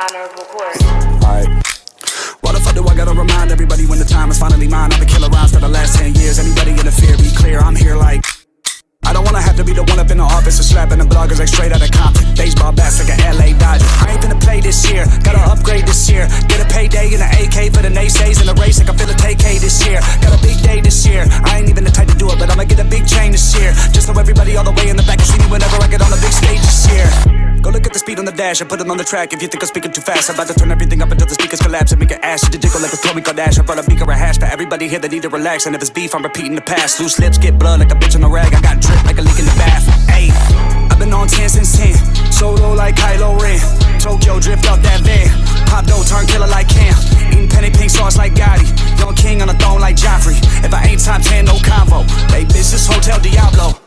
Honorable court. Alright. Why the fuck do I gotta remind everybody when the time is finally mine? I've been killing rhymes for the last 10 years. Anybody interfere, be clear, I'm here like. I don't wanna have to be the one up in the office and slapping the bloggers like straight out of Compton. Baseball bats like an LA Dodger. I ain't gonna play this year, gotta upgrade this year. Get a payday and an AK for the naysays in the race like I feel a Tay-K this year. Got a big day this year. I ain't even the type to do it, but I'ma get a big chain this year. Just so everybody all the way in the back can see me whenever speed on the dash, I put it on the track. If you think I'm speaking too fast, I'm about to turn everything up until the speakers collapse and make it ash to jiggle like a Khloe. I brought a beaker of hash for everybody here that need to relax. And if it's beef, I'm repeating the past. Loose lips get blood like a bitch on a rag. I got drip like a leak in the bath. Ayy, I've been on 10 since 10. Solo like Kylo Ren. Tokyo drift off that van. Pop dough, turn killer like Cam. Eating penne pink sauce like Gotti. Young king on a throne like Joffrey. If I ain't top 10, no convo. Hey, bitch, this Hotel Diablo.